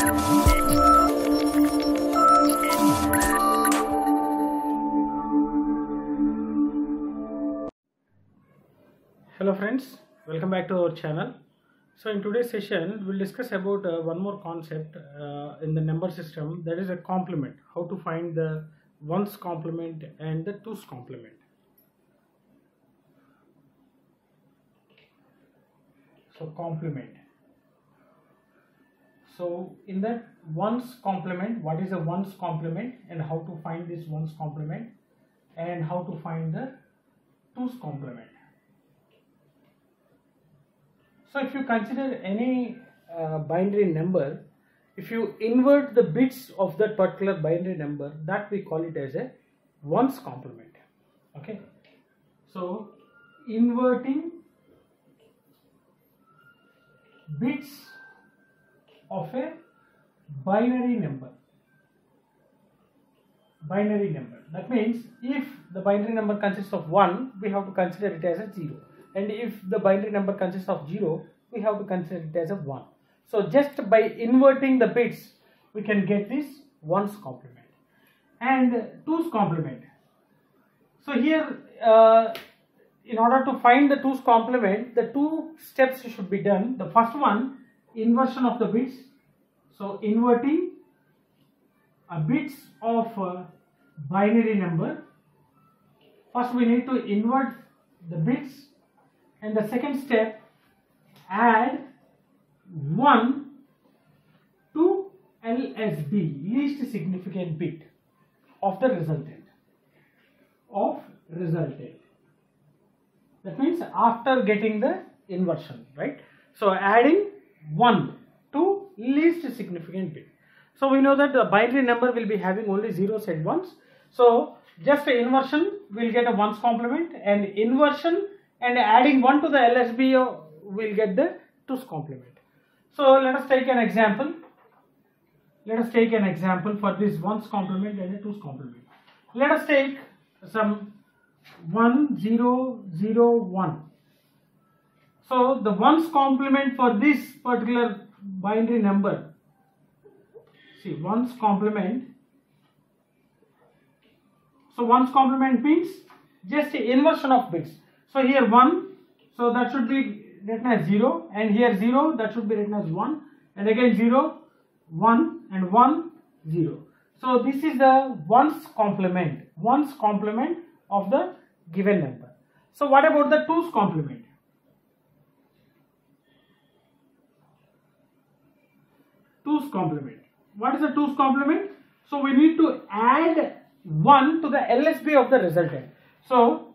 Hello friends, welcome back to our channel. So in today's session, we'll discuss about uh, one more concept uh, in the number system that is a complement. How to find the ones complement and the twos complement. So complement. So in that ones complement, what is a ones complement and how to find this ones complement and how to find the twos complement. So if you consider any uh, binary number, if you invert the bits of that particular binary number, that we call it as a ones complement. Okay. So inverting bits of a binary number. Binary number. That means if the binary number consists of 1, we have to consider it as a 0 and if the binary number consists of 0 we have to consider it as a 1 so just by inverting the bits we can get this ones complement. And twos complement. So here uh, in order to find the twos complement the two steps should be done. The first one inversion of the bits. So inverting a bits of a binary number. First we need to invert the bits. And the second step add 1 to LSB least significant bit of the resultant of resultant. That means after getting the inversion right? So adding 1 to least significant bit so we know that the binary number will be having only zeros and ones so just inversion will get a ones complement and inversion and adding 1 to the LSB will get the 2's complement. So let us take an example. Let us take an example for this 1's complement and a 2's complement. Let us take some 1 0 0 1. So the 1's complement for this particular binary number see 1's complement so 1's complement means just the inversion of bits so here 1, so that should be written as 0 and here 0 that should be written as 1 and again 0, 1 and 1, 0. So this is the ones complement, ones complement of the given number. So what about the twos complement? Twos complement. What is the twos complement? So we need to add 1 to the LSB of the resultant. So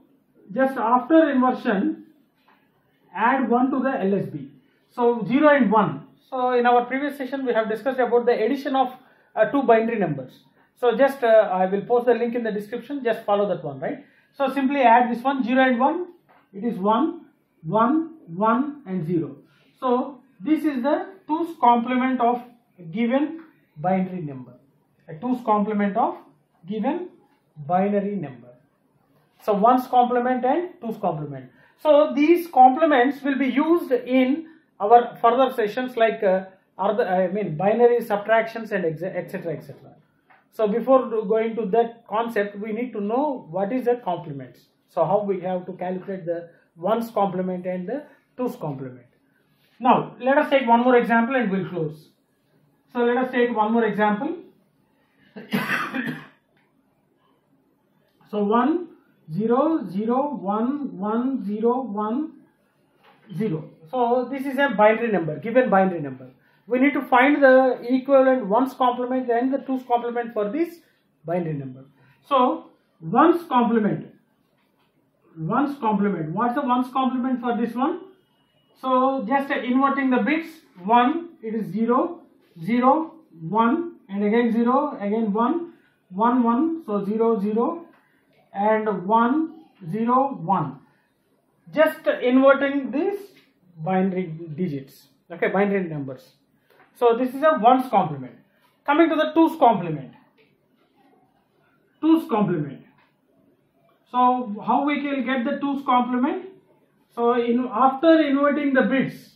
just after inversion add 1 to the LSB. So 0 and 1. So in our previous session we have discussed about the addition of uh, two binary numbers. So just uh, I will post the link in the description just follow that one right. So simply add this one 0 and 1 it is 1 1 1 and 0. So this is the 2's complement of given binary number. A 2's complement of given binary number. So ones complement and twos complement. So these complements will be used in our further sessions like uh, other, I mean binary subtractions and etc etc. So before going to that concept we need to know what is the complements. So how we have to calculate the ones complement and the twos complement. Now let us take one more example and we'll close. So let us take one more example. so 1 0 0 1 1 0 1 0 so this is a binary number given binary number. We need to find the equivalent ones complement and the twos complement for this binary number. So ones complement ones complement. What's the ones complement for this one? So just inverting the bits 1 it is 0 0 1 and again 0 again 1 1 1 so 0 0 and 1 0 1 just inverting these binary digits okay binary numbers. So this is a ones complement. Coming to the twos complement. Twos complement. So how we can get the twos complement? So in after inverting the bits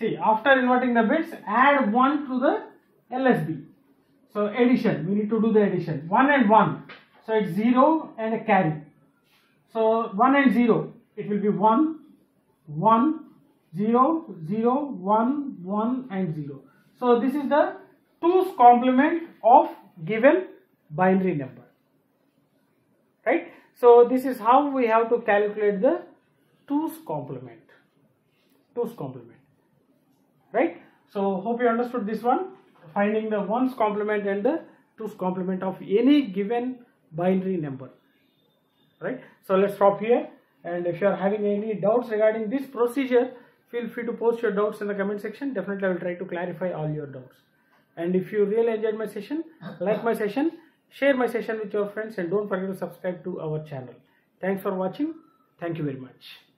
see after inverting the bits add 1 to the LSB so addition. We need to do the addition. 1 and 1 so it's 0 and a carry. So 1 and 0 it will be 1 1 0 0 1 1 and 0 so this is the 2's complement of given binary number. Right? So this is how we have to calculate the 2's complement. 2's complement right? So hope you understood this one. Finding the ones complement and the two's complement of any given binary number. Right? So let's stop here. And if you are having any doubts regarding this procedure feel free to post your doubts in the comment section. Definitely i will try to clarify all your doubts. And if you really enjoyed my session like my session share my session with your friends. And don't forget to subscribe to our channel. Thanks for watching. Thank you very much